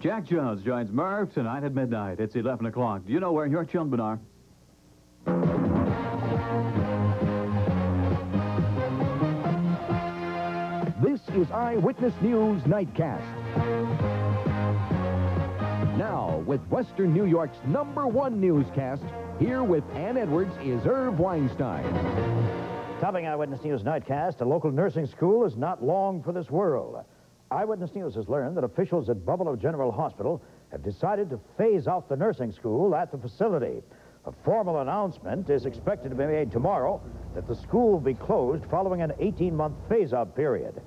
Jack Jones joins Merv tonight at midnight. It's 11 o'clock. Do you know where your children are? This is Eyewitness News Nightcast. Now, with Western New York's number one newscast, here with Ann Edwards is Irv Weinstein. Topping Eyewitness News Nightcast, a local nursing school is not long for this world. Eyewitness News has learned that officials at Buffalo General Hospital have decided to phase out the nursing school at the facility. A formal announcement is expected to be made tomorrow that the school will be closed following an 18-month phase-out period.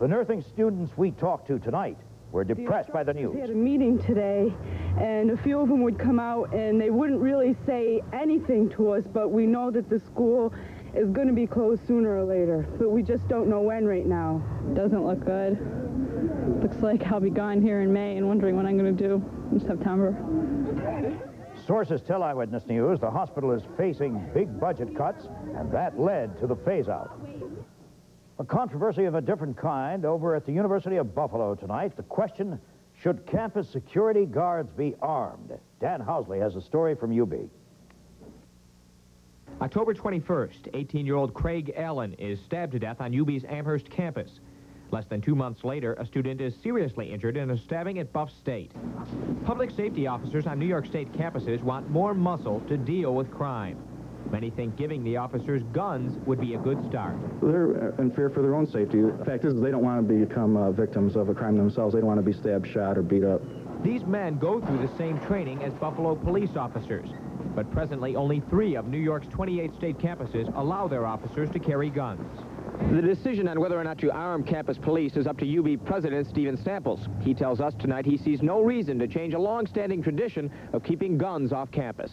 The nursing students we talked to tonight were depressed by the news. We had a meeting today, and a few of them would come out, and they wouldn't really say anything to us, but we know that the school is going to be closed sooner or later, but we just don't know when right now. Doesn't look good. Looks like I'll be gone here in May and wondering what I'm going to do in September. Sources tell Eyewitness News the hospital is facing big budget cuts, and that led to the phase-out. A controversy of a different kind over at the University of Buffalo tonight. The question, should campus security guards be armed? Dan Housley has a story from UB. October 21st, 18-year-old Craig Allen is stabbed to death on UB's Amherst campus. Less than two months later, a student is seriously injured in a stabbing at Buff State. Public safety officers on New York State campuses want more muscle to deal with crime. Many think giving the officers guns would be a good start. They're in fear for their own safety. The fact is they don't want to become uh, victims of a crime themselves. They don't want to be stabbed, shot, or beat up. These men go through the same training as Buffalo police officers. But presently, only three of New York's 28 state campuses allow their officers to carry guns. The decision on whether or not to arm campus police is up to UB President Stephen Samples. He tells us tonight he sees no reason to change a long-standing tradition of keeping guns off campus.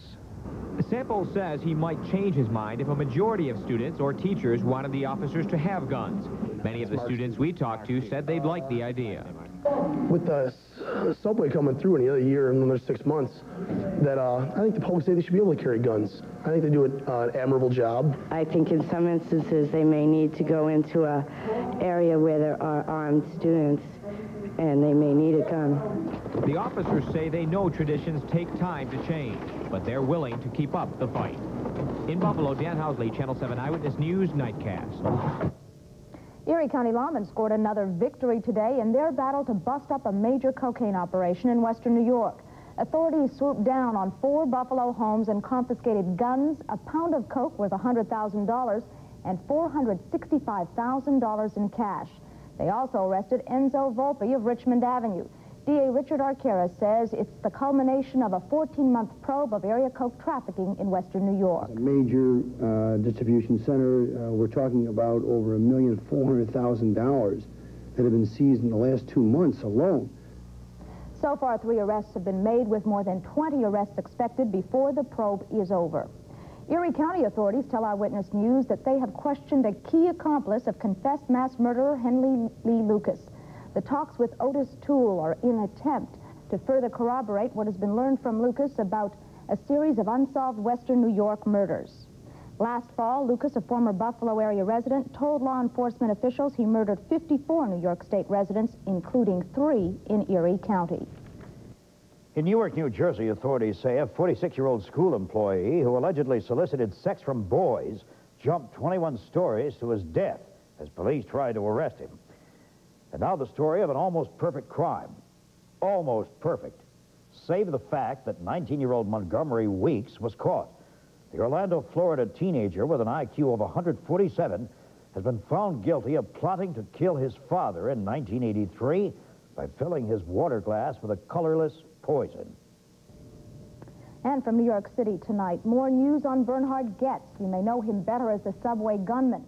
Samples says he might change his mind if a majority of students or teachers wanted the officers to have guns. Many of the students we talked to said they'd like the idea. With the subway coming through in another year and another six months, that uh, I think the public safety should be able to carry guns. I think they do an, uh, an admirable job. I think in some instances they may need to go into a area where there are armed students and they may need a gun. The officers say they know traditions take time to change, but they're willing to keep up the fight. In Buffalo, Dan Housley, Channel 7 Eyewitness News Nightcast. Erie County lawmen scored another victory today in their battle to bust up a major cocaine operation in western New York. Authorities swooped down on four Buffalo homes and confiscated guns, a pound of coke worth $100,000, and $465,000 in cash. They also arrested Enzo Volpe of Richmond Avenue. DA Richard Arcara says it's the culmination of a 14-month probe of area coke trafficking in western New York. A major uh, distribution center, uh, we're talking about over a million four hundred thousand dollars that have been seized in the last two months alone. So far, three arrests have been made with more than 20 arrests expected before the probe is over. Erie County authorities tell Eyewitness News that they have questioned a key accomplice of confessed mass murderer Henry Lee Lucas. The talks with Ottis Toole are in attempt to further corroborate what has been learned from Lucas about a series of unsolved western New York murders. Last fall, Lucas, a former Buffalo area resident, told law enforcement officials he murdered 54 New York State residents, including three in Erie County. In Newark, New Jersey, authorities say a 46-year-old school employee who allegedly solicited sex from boys jumped 21 stories to his death as police tried to arrest him. And now the story of an almost perfect crime. Almost perfect. Save the fact that 19-year-old Montgomery Weeks was caught. The Orlando, Florida teenager with an IQ of 147 has been found guilty of plotting to kill his father in 1983 by filling his water glass with a colorless poison. And from New York City tonight, more news on Bernhard Goetz. You may know him better as the subway gunman.